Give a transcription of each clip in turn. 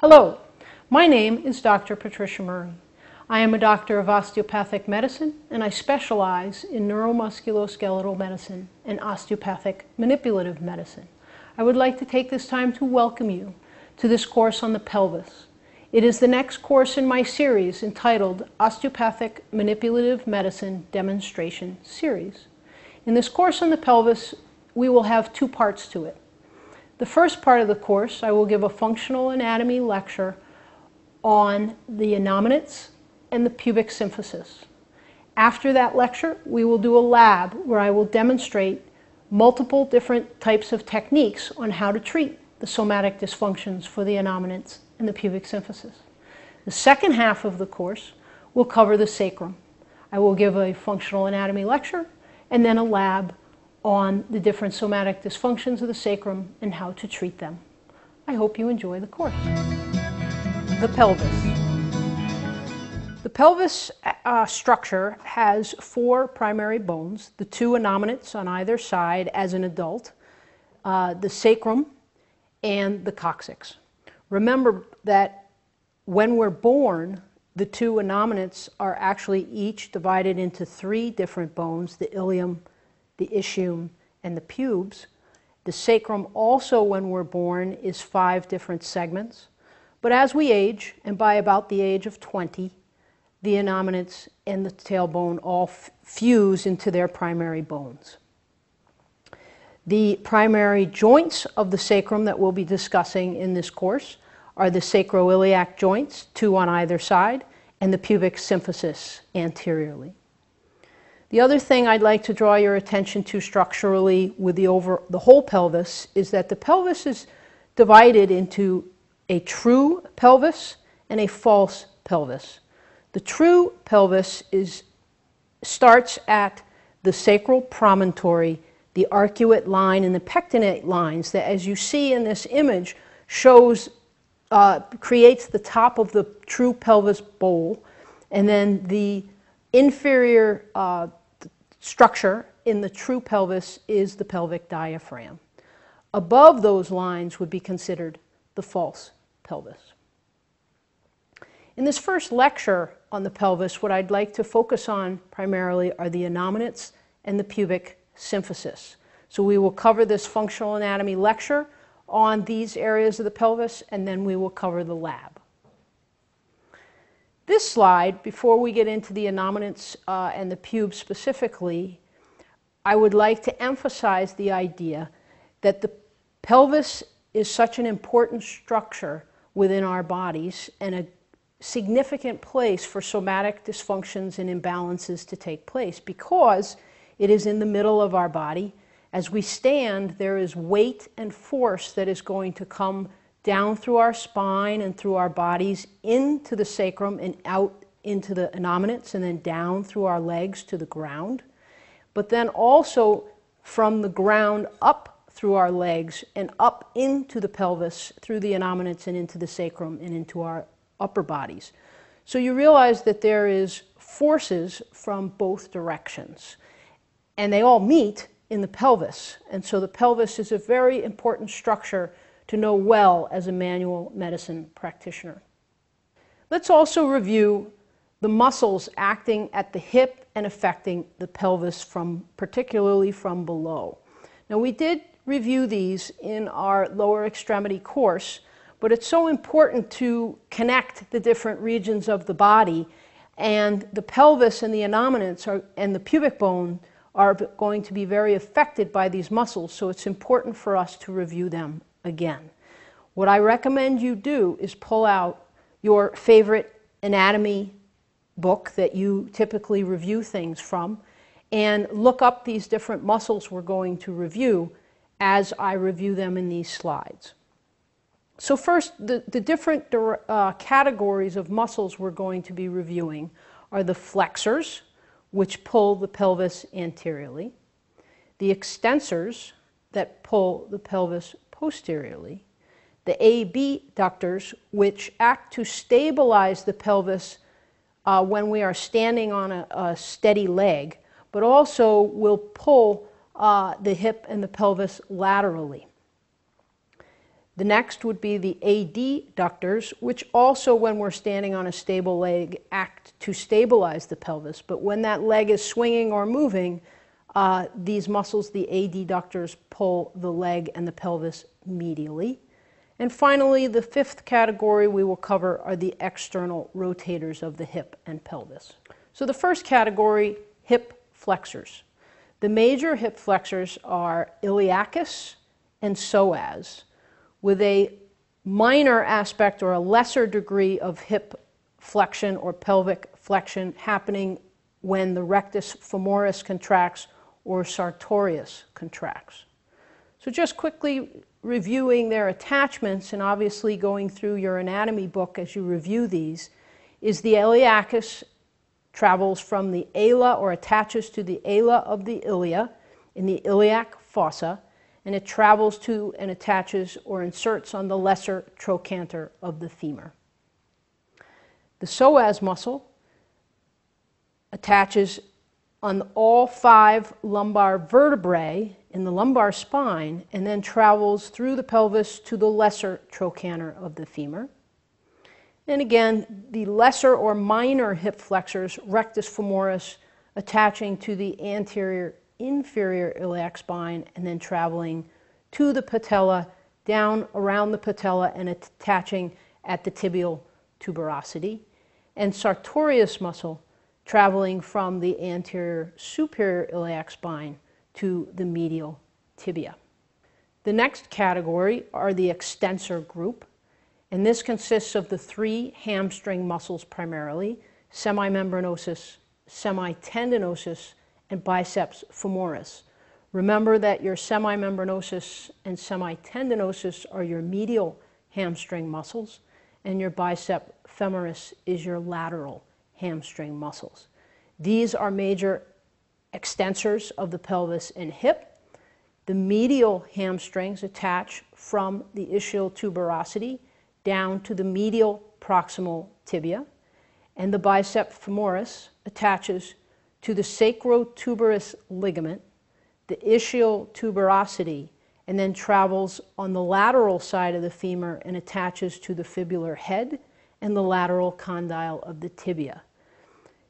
Hello, my name is Dr. Patricia Murray. I am a doctor of osteopathic medicine and I specialize in neuromusculoskeletal medicine and osteopathic manipulative medicine. I would like to take this time to welcome you to this course on the pelvis. It is the next course in my series entitled Osteopathic Manipulative Medicine Demonstration Series. In this course on the pelvis, we will have two parts to it. The first part of the course, I will give a functional anatomy lecture on the innominates and the pubic symphysis. After that lecture, we will do a lab where I will demonstrate multiple different types of techniques on how to treat the somatic dysfunctions for the innominates and the pubic symphysis. The second half of the course will cover the sacrum. I will give a functional anatomy lecture and then a lab on the different somatic dysfunctions of the sacrum and how to treat them. I hope you enjoy the course. The pelvis. The pelvis uh, structure has four primary bones, the two innominates on either side as an adult, uh, the sacrum, and the coccyx. Remember that when we're born, the two innominates are actually each divided into three different bones, the ilium, the ischium, and the pubes. The sacrum also, when we're born, is five different segments. But as we age, and by about the age of 20, the innominates and the tailbone all fuse into their primary bones. The primary joints of the sacrum that we'll be discussing in this course are the sacroiliac joints, two on either side, and the pubic symphysis anteriorly. The other thing I'd like to draw your attention to structurally with the, over, the whole pelvis is that the pelvis is divided into a true pelvis and a false pelvis. The true pelvis is, starts at the sacral promontory the arcuate line and the pectinate lines that, as you see in this image, shows, uh, creates the top of the true pelvis bowl, and then the inferior uh, structure in the true pelvis is the pelvic diaphragm. Above those lines would be considered the false pelvis. In this first lecture on the pelvis, what I'd like to focus on primarily are the innominates and the pubic symphysis. So we will cover this functional anatomy lecture on these areas of the pelvis, and then we will cover the lab. This slide, before we get into the innominates uh, and the pubes specifically, I would like to emphasize the idea that the pelvis is such an important structure within our bodies and a significant place for somatic dysfunctions and imbalances to take place because it is in the middle of our body. As we stand, there is weight and force that is going to come down through our spine and through our bodies into the sacrum and out into the innominates and then down through our legs to the ground. But then also from the ground up through our legs and up into the pelvis through the innominates and into the sacrum and into our upper bodies. So you realize that there is forces from both directions and they all meet in the pelvis. And so the pelvis is a very important structure to know well as a manual medicine practitioner. Let's also review the muscles acting at the hip and affecting the pelvis from particularly from below. Now we did review these in our lower extremity course, but it's so important to connect the different regions of the body and the pelvis and the innominates are, and the pubic bone are going to be very affected by these muscles, so it's important for us to review them again. What I recommend you do is pull out your favorite anatomy book that you typically review things from and look up these different muscles we're going to review as I review them in these slides. So first, the, the different uh, categories of muscles we're going to be reviewing are the flexors, which pull the pelvis anteriorly, the extensors that pull the pelvis posteriorly, the abductors, which act to stabilize the pelvis uh, when we are standing on a, a, steady leg, but also will pull uh, the hip and the pelvis laterally. The next would be the adductors, which also, when we're standing on a stable leg, act to stabilize the pelvis. But when that leg is swinging or moving, uh, these muscles, the adductors, pull the leg and the pelvis medially. And finally, the fifth category we will cover are the external rotators of the hip and pelvis. So the first category, hip flexors. The major hip flexors are iliacus and psoas with a minor aspect or a lesser degree of hip flexion or pelvic flexion happening when the rectus femoris contracts or sartorius contracts. So just quickly reviewing their attachments and obviously going through your anatomy book as you review these is the iliacus travels from the ala or attaches to the ala of the ilia in the iliac fossa and it travels to and attaches or inserts on the lesser trochanter of the femur. The psoas muscle attaches on all five lumbar vertebrae in the lumbar spine and then travels through the pelvis to the lesser trochanter of the femur. And again, the lesser or minor hip flexors, rectus femoris, attaching to the anterior inferior iliac spine and then traveling to the patella, down around the patella and attaching at the tibial tuberosity. And sartorius muscle traveling from the anterior superior iliac spine to the medial tibia. The next category are the extensor group, and this consists of the three hamstring muscles primarily, semimembranosus, semitendinosus, and biceps femoris. Remember that your semimembranosus and semitendinosus are your medial hamstring muscles, and your bicep femoris is your lateral hamstring muscles. These are major extensors of the pelvis and hip. The medial hamstrings attach from the ischial tuberosity down to the medial proximal tibia, and the bicep femoris attaches to the sacrotuberous ligament, the ischial tuberosity, and then travels on the lateral side of the femur and attaches to the fibular head and the lateral condyle of the tibia.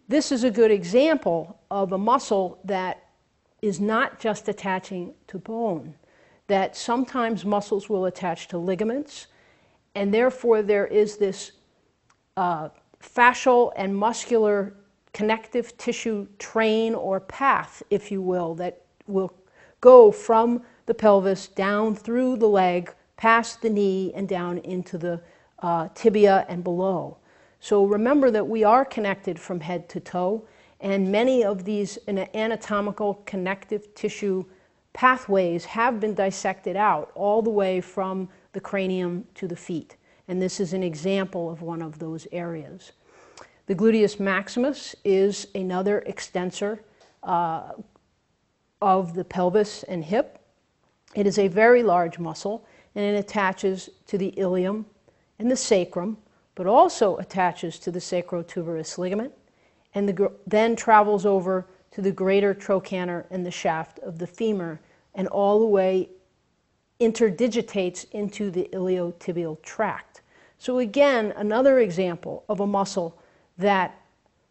This is a good example of a muscle that is not just attaching to bone, that sometimes muscles will attach to ligaments, and therefore there is this uh, fascial and muscular connective tissue train or path, if you will, that will go from the pelvis down through the leg, past the knee, and down into the uh, tibia and below. So remember that we are connected from head to toe, and many of these anatomical connective tissue pathways have been dissected out all the way from the cranium to the feet. And this is an example of one of those areas. The gluteus maximus is another extensor uh, of the pelvis and hip. It is a very large muscle and it attaches to the ilium and the sacrum but also attaches to the sacrotuberous ligament and the, then travels over to the greater trochanter and the shaft of the femur and all the way interdigitates into the iliotibial tract. So again, another example of a muscle that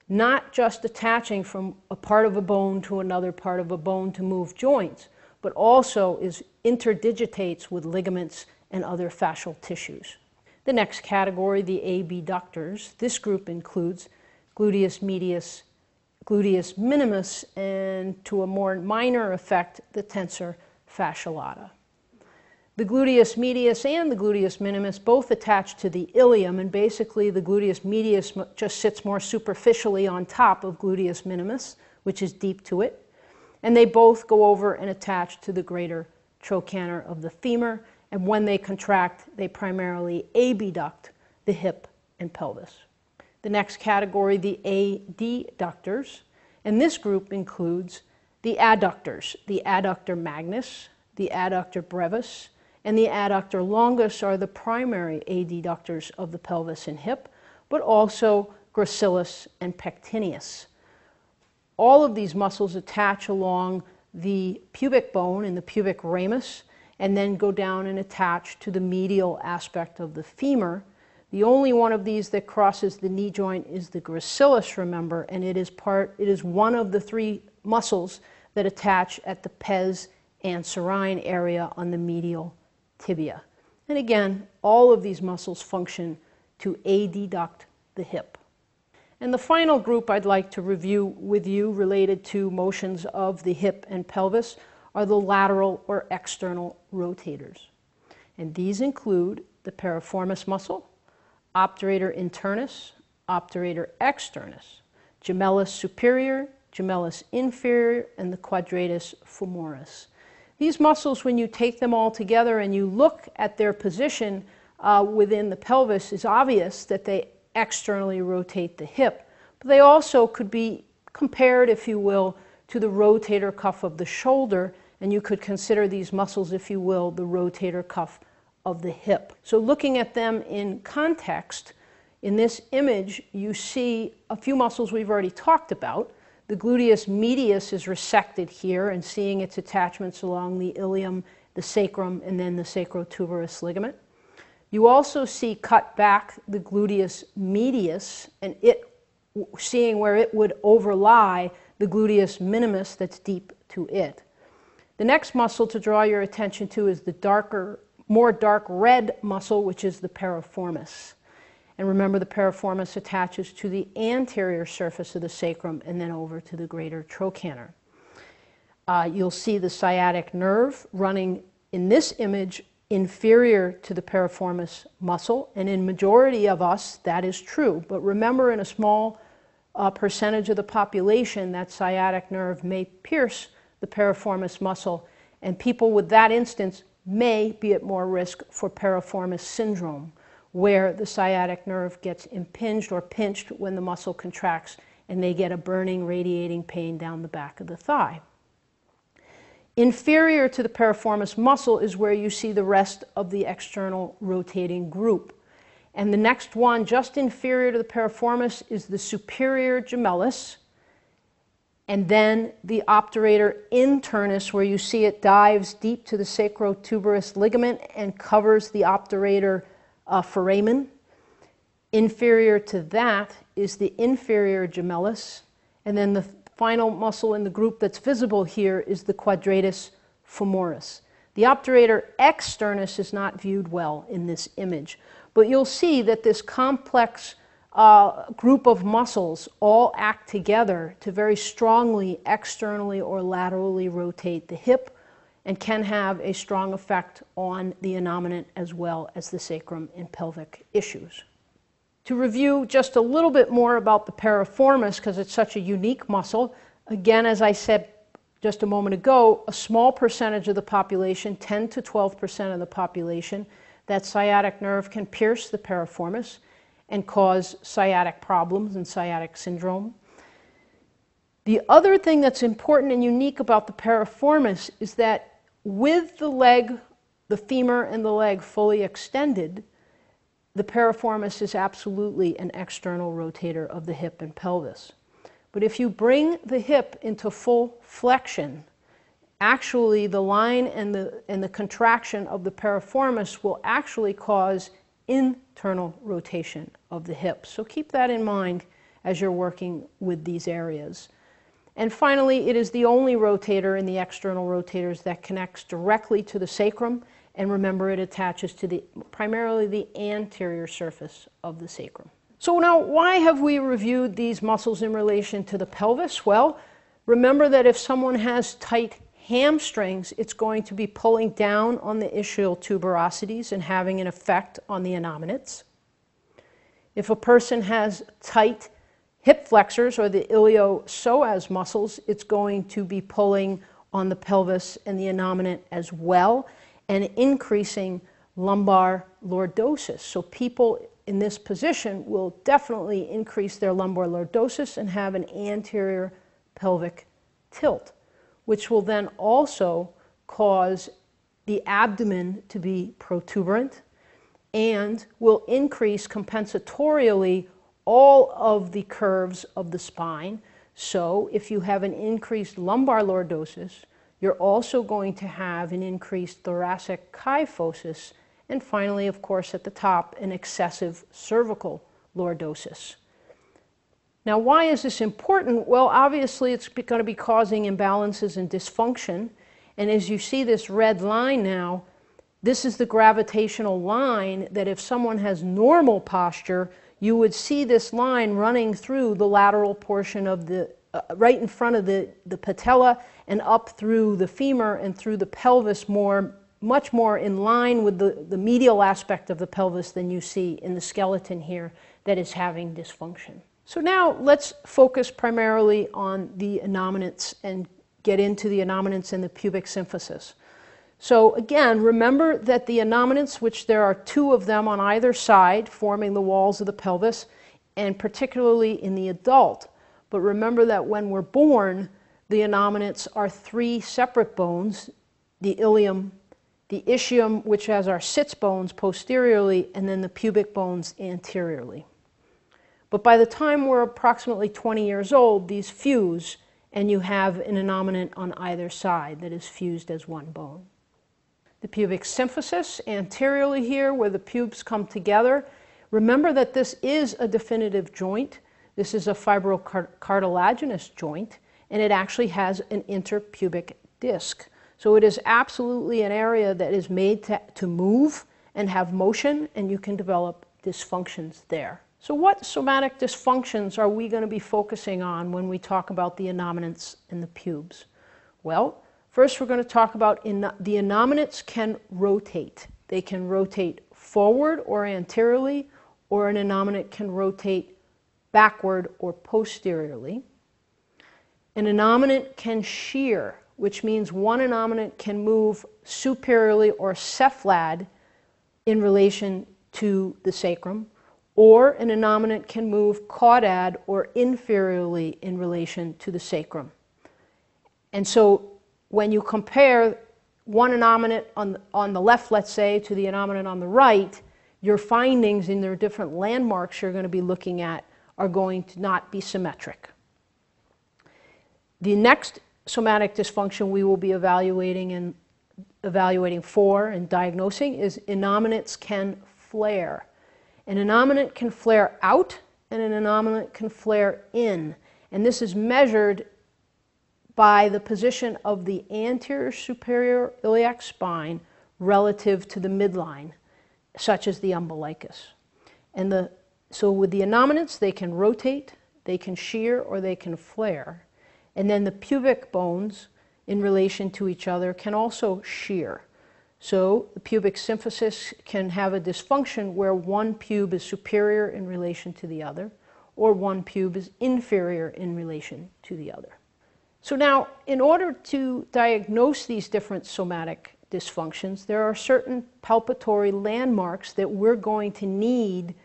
not just attaching from a part of a bone to another part of a bone to move joints, but also is interdigitates with ligaments and other fascial tissues. The next category, the abductors, this group includes gluteus medius, gluteus minimus, and to a more minor effect, the tensor fasciae lata. The gluteus medius and the gluteus minimus both attach to the ilium, and basically the gluteus medius just sits more superficially on top of gluteus minimus, which is deep to it. And they both go over and attach to the greater trochanter of the femur, and when they contract, they primarily abduct the hip and pelvis. The next category, the adductors, and this group includes the adductors. The adductor magnus, the adductor brevis, and the adductor longus are the primary adductors of the pelvis and hip, but also gracilis and pectineus. All of these muscles attach along the pubic bone in the pubic ramus and then go down and attach to the medial aspect of the femur. The only one of these that crosses the knee joint is the gracilis, remember, and it is part, it is one of the three muscles that attach at the pes anserine area on the medial tibia. And again, all of these muscles function to adduct the hip. And the final group I'd like to review with you related to motions of the hip and pelvis are the lateral or external rotators. And these include the piriformis muscle, obturator internus, obturator externus, gemellus superior, gemellus inferior, and the quadratus femoris. These muscles, when you take them all together and you look at their position uh, within the pelvis, is obvious that they externally rotate the hip. But they also could be compared, if you will, to the rotator cuff of the shoulder and you could consider these muscles, if you will, the rotator cuff of the hip. So looking at them in context, in this image, you see a few muscles we've already talked about. The gluteus medius is resected here and seeing its attachments along the ilium, the sacrum, and then the sacrotuberous ligament. You also see cut back the gluteus medius and it seeing where it would overlie the gluteus minimus that's deep to it. The next muscle to draw your attention to is the darker, more dark red muscle, which is the piriformis. And remember, the piriformis attaches to the anterior surface of the sacrum and then over to the greater trochanter. Uh, you'll see the sciatic nerve running in this image inferior to the piriformis muscle, and in majority of us, that is true. But remember, in a small uh, percentage of the population, that sciatic nerve may pierce the piriformis muscle, and people with that instance may be at more risk for piriformis syndrome, where the sciatic nerve gets impinged or pinched when the muscle contracts and they get a burning, radiating pain down the back of the thigh. Inferior to the piriformis muscle is where you see the rest of the external rotating group. And the next one, just inferior to the piriformis, is the superior gemellus, and then the obturator internus, where you see it dives deep to the sacrotuberous ligament and covers the obturator uh, foramen. Inferior to that is the inferior gemellus, and then the final muscle in the group that's visible here is the quadratus femoris. The obturator externus is not viewed well in this image, but you'll see that this complex uh, group of muscles all act together to very strongly externally or laterally rotate the hip and can have a strong effect on the innominate as well as the sacrum and pelvic issues. To review just a little bit more about the piriformis, because it's such a unique muscle, again, as I said just a moment ago, a small percentage of the population, 10 to 12 percent of the population, that sciatic nerve can pierce the piriformis and cause sciatic problems and sciatic syndrome. The other thing that's important and unique about the piriformis is that with the leg, the femur and the leg fully extended, the piriformis is absolutely an external rotator of the hip and pelvis. But if you bring the hip into full flexion, actually the line and the, and the contraction of the piriformis will actually cause internal rotation of the hips. So keep that in mind as you're working with these areas. And finally, it is the only rotator in the external rotators that connects directly to the sacrum. And remember, it attaches to the primarily the anterior surface of the sacrum. So now, why have we reviewed these muscles in relation to the pelvis? Well, remember that if someone has tight hamstrings, it's going to be pulling down on the ischial tuberosities and having an effect on the innominates. If a person has tight hip flexors or the iliopsoas muscles, it's going to be pulling on the pelvis and the innominate as well and increasing lumbar lordosis. So people in this position will definitely increase their lumbar lordosis and have an anterior pelvic tilt which will then also cause the abdomen to be protuberant and will increase compensatorially all of the curves of the spine. So if you have an increased lumbar lordosis, you're also going to have an increased thoracic kyphosis, and finally, of course, at the top, an excessive cervical lordosis. Now, why is this important? Well, obviously, it's going to be causing imbalances and dysfunction. And as you see this red line now, this is the gravitational line that if someone has normal posture, you would see this line running through the lateral portion of the, uh, right in front of the, the patella and up through the femur and through the pelvis more, much more in line with the, the medial aspect of the pelvis than you see in the skeleton here that is having dysfunction. So now let's focus primarily on the innominates and get into the innominates and the pubic symphysis. So again, remember that the innominates, which there are two of them on either side forming the walls of the pelvis, and particularly in the adult. But remember that when we're born, the innominates are three separate bones, the ilium, the ischium, which has our sits bones posteriorly, and then the pubic bones anteriorly. But by the time we're approximately 20 years old, these fuse and you have an innominate on either side that is fused as one bone. The pubic symphysis anteriorly here where the pubes come together. Remember that this is a definitive joint. This is a fibrocartilaginous joint and it actually has an interpubic disc. So it is absolutely an area that is made to, to move and have motion and you can develop dysfunctions there. So what somatic dysfunctions are we going to be focusing on when we talk about the innominates and the pubes? Well, first we're going to talk about the innominates can rotate. They can rotate forward or anteriorly, or an innominate can rotate backward or posteriorly. An innominate can shear, which means one innominate can move superiorly or cephalad in relation to the sacrum, or an innominate can move caudad or inferiorly in relation to the sacrum. And so when you compare one innominate on, on the left, let's say, to the innominate on the right, your findings in their different landmarks you're going to be looking at are going to not be symmetric. The next somatic dysfunction we will be evaluating and evaluating for and diagnosing is innominates can flare. An innominate can flare out and an innominate can flare in. And this is measured by the position of the anterior superior iliac spine relative to the midline, such as the umbilicus. And the, so with the innominates, they can rotate, they can shear, or they can flare. And then the pubic bones in relation to each other can also shear. So the pubic symphysis can have a dysfunction where one pube is superior in relation to the other, or one pube is inferior in relation to the other. So now, in order to diagnose these different somatic dysfunctions, there are certain palpatory landmarks that we're going to need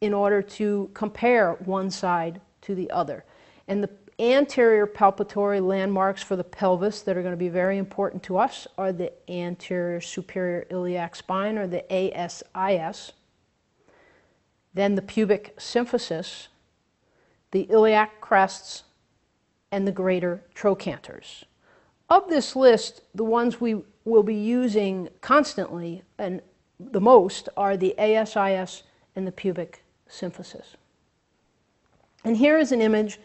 in order to compare one side to the other. And the anterior palpatory landmarks for the pelvis that are going to be very important to us are the anterior superior iliac spine, or the ASIS, then the pubic symphysis, the iliac crests, and the greater trochanters. Of this list, the ones we will be using constantly and the most are the ASIS and the pubic symphysis. And here is an image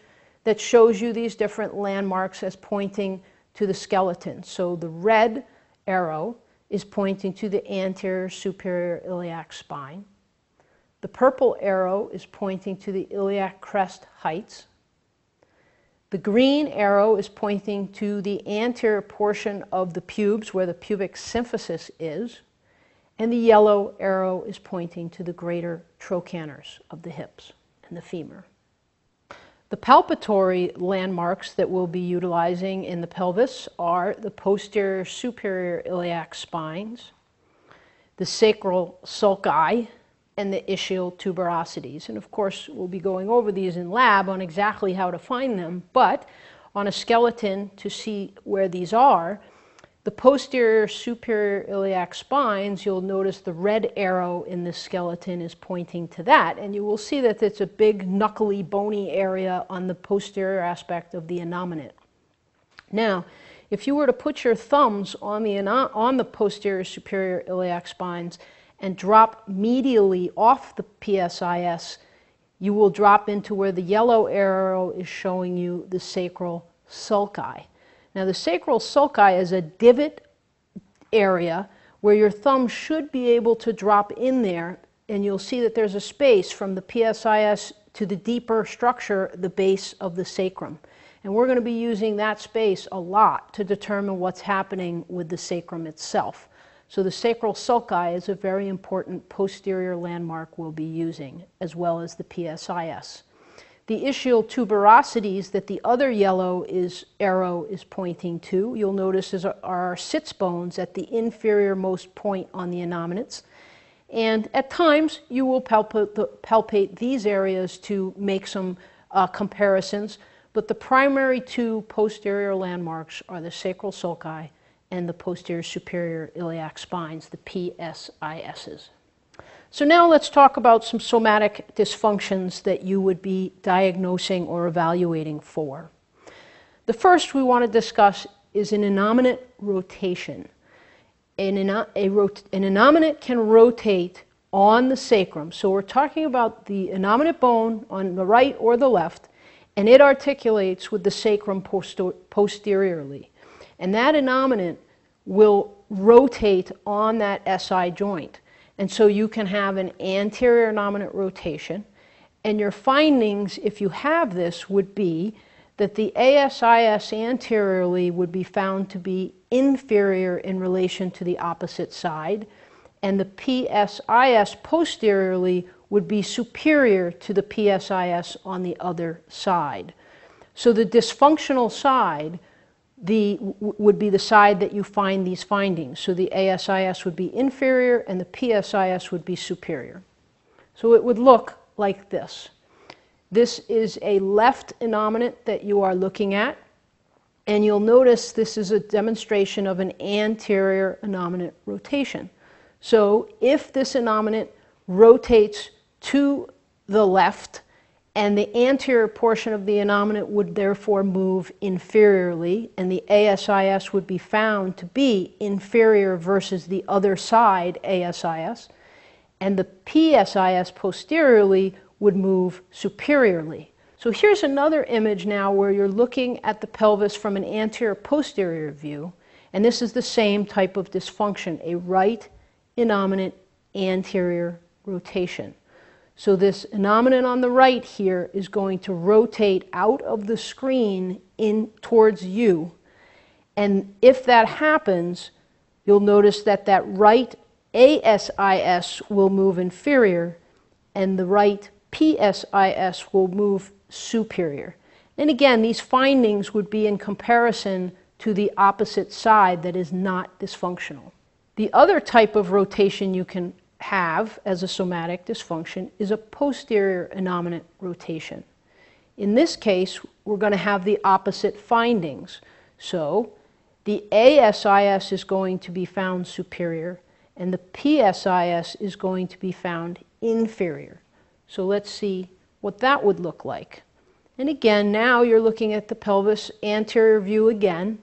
that shows you these different landmarks as pointing to the skeleton. So the red arrow is pointing to the anterior superior iliac spine. The purple arrow is pointing to the iliac crest heights. The green arrow is pointing to the anterior portion of the pubes where the pubic symphysis is. And the yellow arrow is pointing to the greater trochanters of the hips and the femur. The palpatory landmarks that we'll be utilizing in the pelvis are the posterior superior iliac spines, the sacral sulci, and the ischial tuberosities. And of course, we'll be going over these in lab on exactly how to find them, but on a skeleton to see where these are, the posterior superior iliac spines, you'll notice the red arrow in the skeleton is pointing to that. And you will see that it's a big, knuckly, bony area on the posterior aspect of the innominate. Now, If you were to put your thumbs on the, on the posterior superior iliac spines and drop medially off the PSIS, you will drop into where the yellow arrow is showing you the sacral sulci. Now the sacral sulci is a divot area where your thumb should be able to drop in there and you'll see that there's a space from the PSIS to the deeper structure, the base of the sacrum. And we're going to be using that space a lot to determine what's happening with the sacrum itself. So the sacral sulci is a very important posterior landmark we'll be using, as well as the PSIS. The ischial tuberosities that the other yellow is, arrow is pointing to, you'll notice is, are our sits bones at the inferior most point on the innominates. And at times, you will palpate, palpate these areas to make some uh, comparisons, but the primary two posterior landmarks are the sacral sulci and the posterior superior iliac spines, the PSISs. So now let's talk about some somatic dysfunctions that you would be diagnosing or evaluating for. The first we want to discuss is an innominate rotation an, a, an innominate can rotate on the sacrum. So we're talking about the innominate bone on the right or the left, and it articulates with the sacrum posteriorly. And that innominate will rotate on that SI joint. And so you can have an anterior innominate rotation. And your findings, if you have this, would be that the ASIS anteriorly would be found to be inferior in relation to the opposite side, and the PSIS posteriorly would be superior to the PSIS on the other side. So the dysfunctional side the, would be the side that you find these findings. So the ASIS would be inferior and the PSIS would be superior. So it would look like this. This is a left innominate that you are looking at. And you'll notice this is a demonstration of an anterior innominate rotation. So if this innominate rotates to the left, and the anterior portion of the innominate would therefore move inferiorly, and the ASIS would be found to be inferior versus the other side ASIS, and the PSIS posteriorly would move superiorly. So here's another image now where you're looking at the pelvis from an anterior posterior view, and this is the same type of dysfunction, a right innominate anterior rotation. So this innominate on the right here is going to rotate out of the screen in towards you. And if that happens, you'll notice that that right ASIS will move inferior and the right PSIS will move superior. And again, these findings would be in comparison to the opposite side that is not dysfunctional. The other type of rotation you can have as a somatic dysfunction is a posterior innominate rotation. In this case, we're going to have the opposite findings. So the ASIS is going to be found superior and the PSIS is going to be found inferior. So let's see what that would look like. And again, now you're looking at the pelvis anterior view again,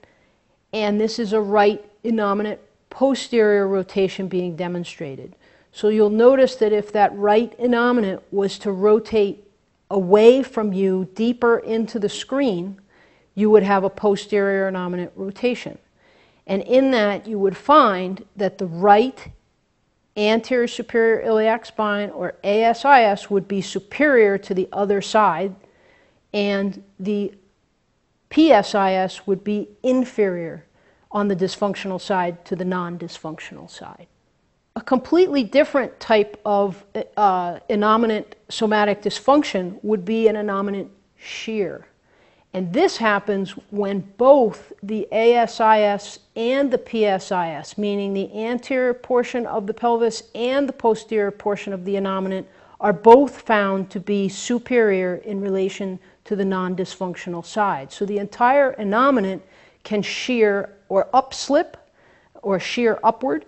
and this is a right innominate posterior rotation being demonstrated. So you'll notice that if that right innominate was to rotate away from you deeper into the screen, you would have a posterior innominate rotation. And in that, you would find that the right anterior superior iliac spine, or ASIS, would be superior to the other side, and the PSIS would be inferior on the dysfunctional side to the non-dysfunctional side. A completely different type of uh, innominate somatic dysfunction would be an innominate shear. And this happens when both the ASIS and the PSIS, meaning the anterior portion of the pelvis and the posterior portion of the innominate, are both found to be superior in relation to the non-dysfunctional side. So the entire innominate can shear or upslip or shear upward,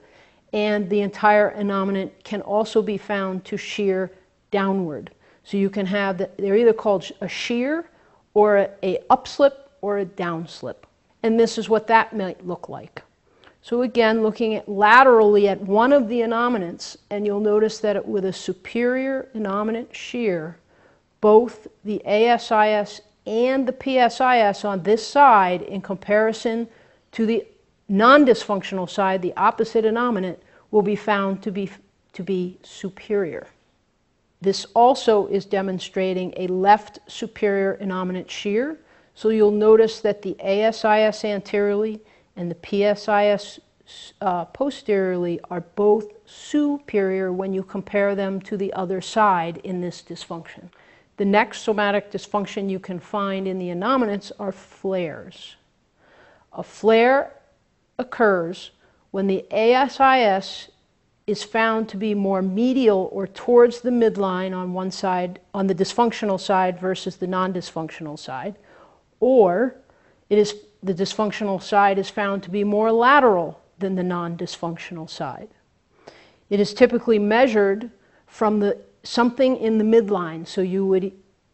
and the entire innominate can also be found to shear downward. So you can have, the, they're either called a shear or a, a upslip or a downslip. and this is what that might look like. So again, looking at laterally at one of the innominants, and you'll notice that it, with a superior innominate shear, both the ASIS and the PSIS on this side in comparison to the non-dysfunctional side, the opposite innominate, will be found to be, to be superior. This also is demonstrating a left superior innominate shear. So you'll notice that the ASIS anteriorly and the PSIS uh, posteriorly are both superior when you compare them to the other side in this dysfunction. The next somatic dysfunction you can find in the innominants are flares. A flare occurs when the ASIS is found to be more medial or towards the midline on one side, on the dysfunctional side versus the non-dysfunctional side, or it is the dysfunctional side is found to be more lateral than the non-dysfunctional side. It is typically measured from the something in the midline, so you would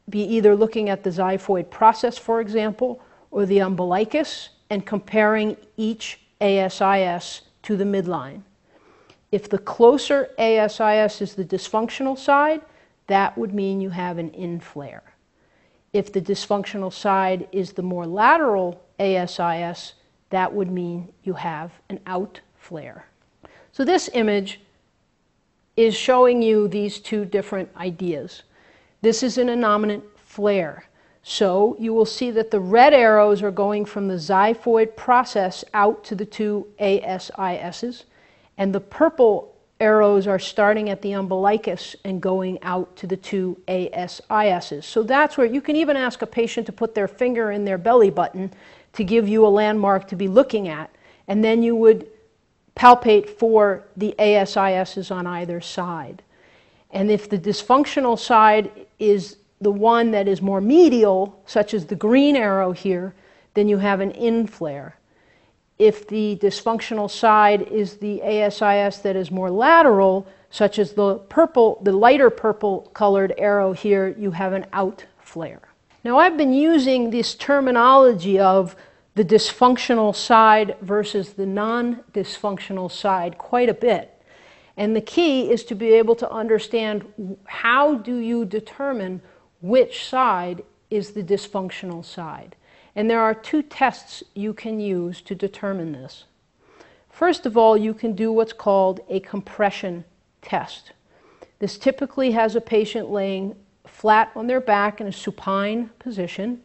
be either looking at the xiphoid process, for example, or the umbilicus, and comparing each ASIS to the midline. If the closer ASIS is the dysfunctional side, that would mean you have an in flare. If the dysfunctional side is the more lateral ASIS, that would mean you have an out flare. So this image is showing you these two different ideas. This is an innominate flare. So you will see that the red arrows are going from the xiphoid process out to the two ASISs and the purple arrows are starting at the umbilicus and going out to the two ASISs. So that's where you can even ask a patient to put their finger in their belly button to give you a landmark to be looking at, and then you would palpate for the ASISs on either side. And if the dysfunctional side is the one that is more medial, such as the green arrow here, then you have an in flare. If the dysfunctional side is the ASIS that is more lateral, such as the purple, the lighter purple colored arrow here, you have an out flare. Now I've been using this terminology of the dysfunctional side versus the non-dysfunctional side quite a bit. And the key is to be able to understand how do you determine which side is the dysfunctional side. And there are two tests you can use to determine this. First of all, you can do what's called a compression test. This typically has a patient laying flat on their back in a supine position.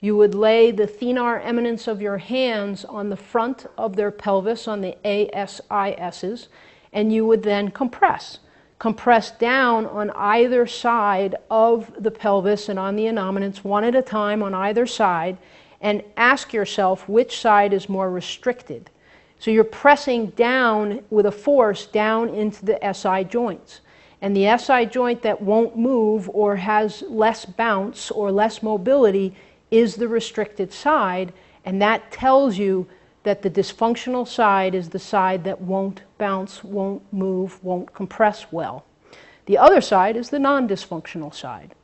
You would lay the thenar eminence of your hands on the front of their pelvis, on the ASISs, and you would then compress. Compress down on either side of the pelvis and on the innominants, one at a time on either side, and ask yourself which side is more restricted. So you're pressing down with a force down into the SI joints. And the SI joint that won't move or has less bounce or less mobility is the restricted side, and that tells you that the dysfunctional side is the side that won't bounce, won't move, won't compress well. The other side is the non dysfunctional side.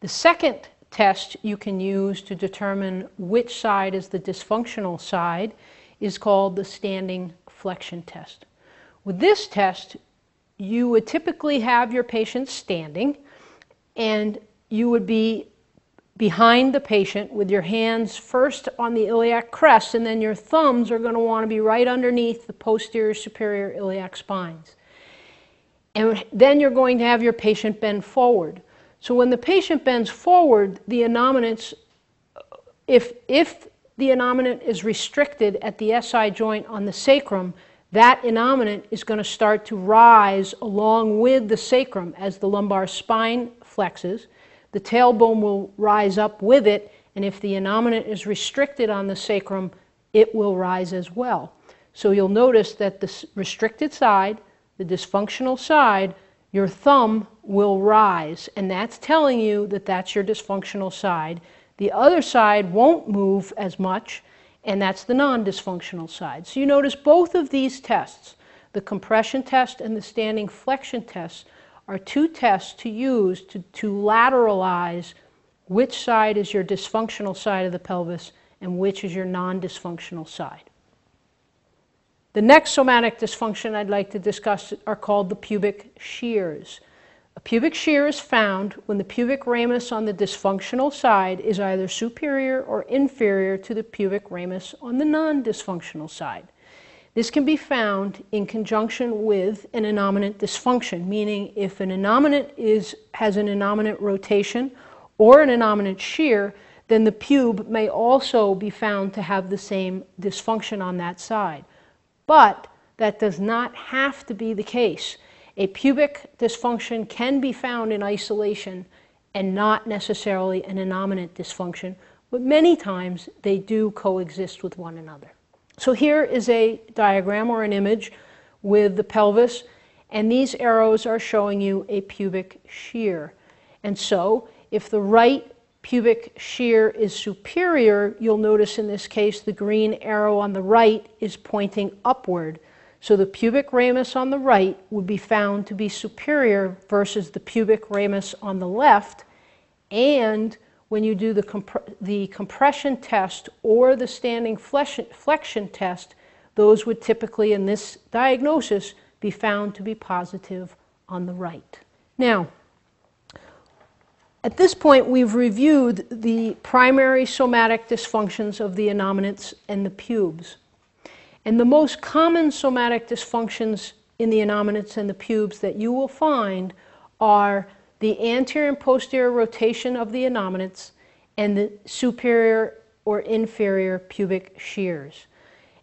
The second test you can use to determine which side is the dysfunctional side is called the standing flexion test. With this test, you would typically have your patient standing and you would be behind the patient with your hands first on the iliac crest and then your thumbs are going to want to be right underneath the posterior superior iliac spines. And then you're going to have your patient bend forward. So when the patient bends forward, the innominants, if, if the innominate is restricted at the SI joint on the sacrum, that innominate is going to start to rise along with the sacrum as the lumbar spine flexes. The tailbone will rise up with it, and if the innominate is restricted on the sacrum, it will rise as well. So you'll notice that the restricted side, the dysfunctional side, your thumb will rise, and that's telling you that that's your dysfunctional side. The other side won't move as much, and that's the non dysfunctional side. So you notice both of these tests, the compression test and the standing flexion test, are two tests to use to, to lateralize which side is your dysfunctional side of the pelvis and which is your non-dysfunctional side. The next somatic dysfunction I'd like to discuss are called the pubic shears. A pubic shear is found when the pubic ramus on the dysfunctional side is either superior or inferior to the pubic ramus on the non-dysfunctional side. This can be found in conjunction with an innominate dysfunction, meaning if an innominate is, has an innominate rotation or an innominate shear, then the pube may also be found to have the same dysfunction on that side. But that does not have to be the case. A pubic dysfunction can be found in isolation and not necessarily an innominate dysfunction, but many times they do coexist with one another. So here is a diagram or an image with the pelvis, and these arrows are showing you a pubic shear. And so if the right pubic shear is superior, you'll notice in this case the green arrow on the right is pointing upward. So the pubic ramus on the right would be found to be superior versus the pubic ramus on the left. And when you do the, comp the compression test or the standing flexion test, those would typically, in this diagnosis, be found to be positive on the right. Now, at this point, we've reviewed the primary somatic dysfunctions of the innominates and the pubes. And the most common somatic dysfunctions in the innominates and the pubes that you will find are the anterior and posterior rotation of the innominates and the superior or inferior pubic shears.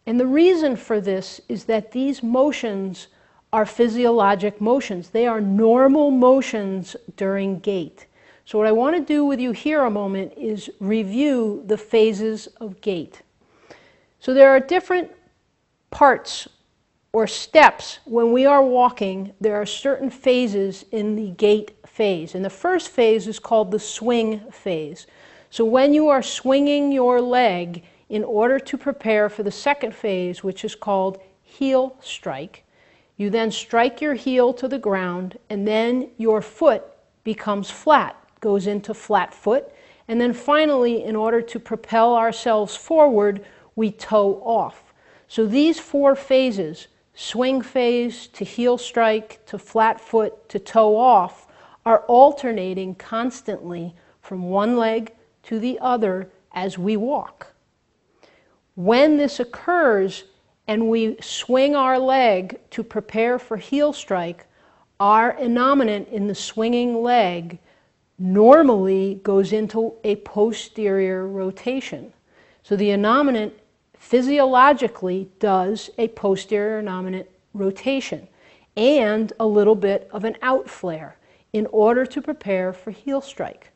And the reason for this is that these motions are physiologic motions. They are normal motions during gait. So what I want to do with you here a moment is review the phases of gait. So there are different parts or steps when we are walking. There are certain phases in the gait phase. And the first phase is called the swing phase. So when you are swinging your leg in order to prepare for the second phase, which is called heel strike, you then strike your heel to the ground and then your foot becomes flat goes into flat foot. And then finally, in order to propel ourselves forward, we toe off. So these four phases, swing phase to heel strike to flat foot to toe off, are alternating constantly from one leg to the other as we walk. When this occurs and we swing our leg to prepare for heel strike, our innominate in the swinging leg normally goes into a posterior rotation. So the innominate physiologically does a posterior innominate rotation and a little bit of an out flare in order to prepare for heel strike.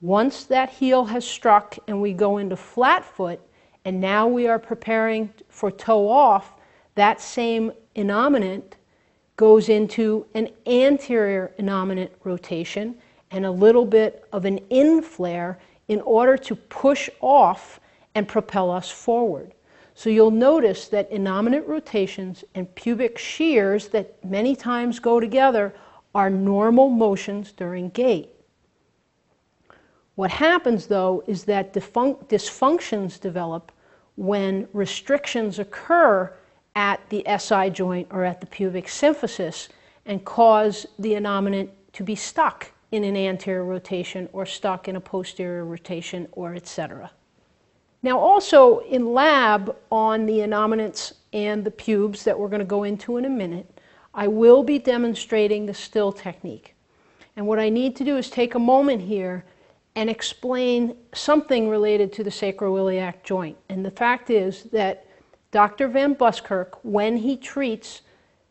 Once that heel has struck and we go into flat foot and now we are preparing for toe off, that same innominate goes into an anterior innominate rotation and a little bit of an in flare in order to push off and propel us forward. So you'll notice that innominate rotations and pubic shears that many times go together are normal motions during gait. What happens though is that dysfunctions develop when restrictions occur at the SI joint or at the pubic symphysis and cause the innominate to be stuck in an anterior rotation or stuck in a posterior rotation or etc. Now also in lab on the innominates and the pubes that we're going to go into in a minute, I will be demonstrating the still technique. And what I need to do is take a moment here and explain something related to the sacroiliac joint. And the fact is that Dr. Van Buskirk, when he treats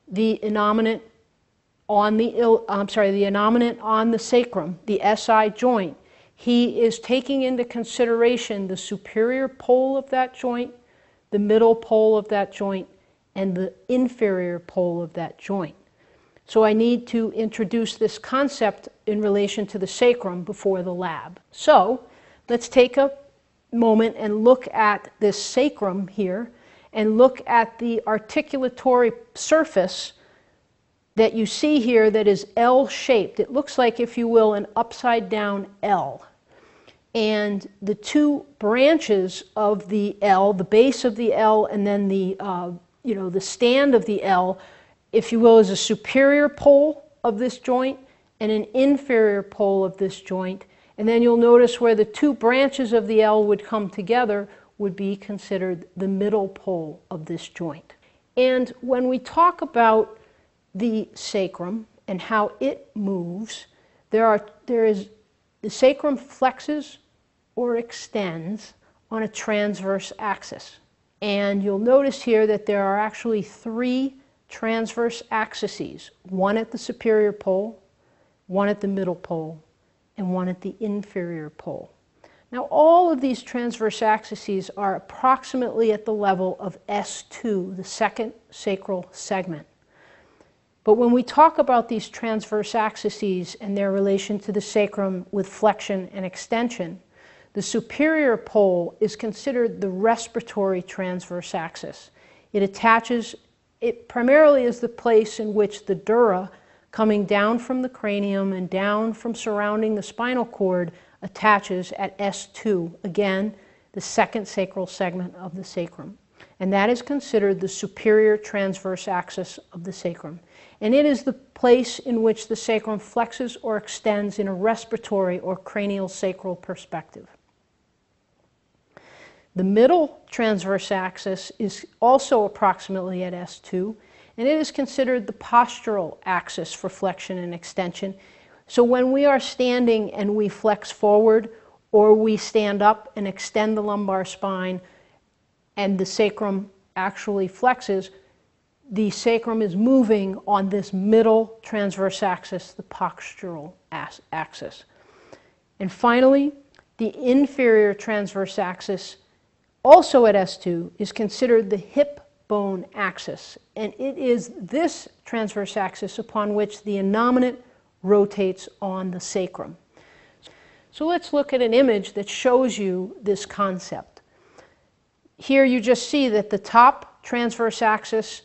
the innominate on the, I'm sorry, the innominate on the sacrum, the SI joint, he is taking into consideration the superior pole of that joint, the middle pole of that joint, and the inferior pole of that joint. So I need to introduce this concept in relation to the sacrum before the lab. So let's take a moment and look at this sacrum here and look at the articulatory surface that you see here that is L-shaped. It looks like, if you will, an upside down L. and the two branches of the L, the base of the L, and then the, uh, you know, the stand of the L, if you will, is a superior pole of this joint and an inferior pole of this joint. And then you'll notice where the two branches of the L would come together would be considered the middle pole of this joint. And when we talk about the sacrum and how it moves, there, are, there is the sacrum flexes or extends on a transverse axis. And you'll notice here that there are actually three transverse axes, one at the superior pole, one at the middle pole, and one at the inferior pole. Now all of these transverse axes are approximately at the level of S2, the second sacral segment. But when we talk about these transverse axes and their relation to the sacrum with flexion and extension, the superior pole is considered the respiratory transverse axis. It attaches, it primarily is the place in which the dura, coming down from the cranium and down from surrounding the spinal cord, attaches at S2, again, the second sacral segment of the sacrum. And that is considered the superior transverse axis of the sacrum and it is the place in which the sacrum flexes or extends in a respiratory or cranial sacral perspective. The middle transverse axis is also approximately at S2, and it is considered the postural axis for flexion and extension. So when we are standing and we flex forward, or we stand up and extend the lumbar spine, and the sacrum actually flexes, the sacrum is moving on this middle transverse axis, the postural axis. And finally, the inferior transverse axis, also at S2, is considered the hip bone axis. And it is this transverse axis upon which the innominate rotates on the sacrum. So let's look at an image that shows you this concept. Here you just see that the top transverse axis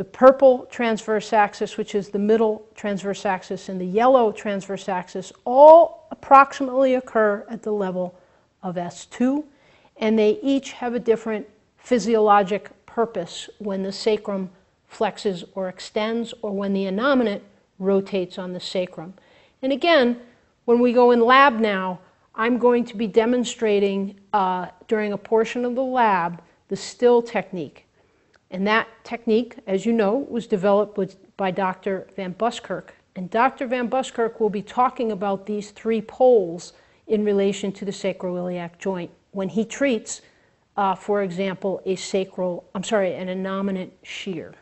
the purple transverse axis, which is the middle transverse axis, and the yellow transverse axis all approximately occur at the level of S2, and they each have a different physiologic purpose when the sacrum flexes or extends or when the innominate rotates on the sacrum. And again, when we go in lab now, I'm going to be demonstrating uh, during a portion of the lab the still technique. And that technique, as you know, was developed with, by Dr. Van Buskirk. And Dr. Van Buskirk will be talking about these three poles in relation to the sacroiliac joint when he treats, uh, for example, a sacral, I'm sorry, an innominate shear.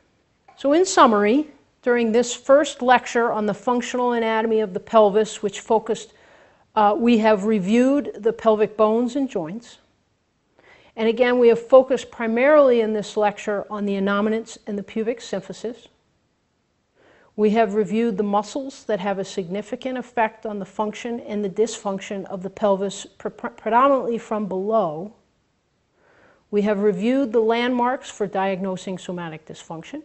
So in summary, during this first lecture on the functional anatomy of the pelvis, which focused, uh, we have reviewed the pelvic bones and joints. And again, we have focused primarily in this lecture on the innominates and the pubic symphysis. We have reviewed the muscles that have a significant effect on the function and the dysfunction of the pelvis, pre predominantly from below. We have reviewed the landmarks for diagnosing somatic dysfunction.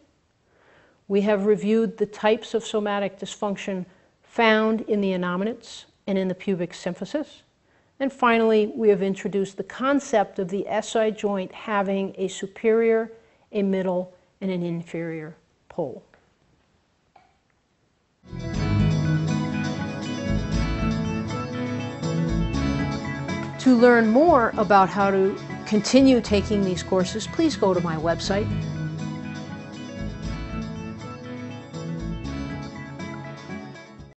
We have reviewed the types of somatic dysfunction found in the innominates and in the pubic symphysis. And finally, we have introduced the concept of the SI joint having a superior, a middle, and an inferior pole. To learn more about how to continue taking these courses, please go to my website,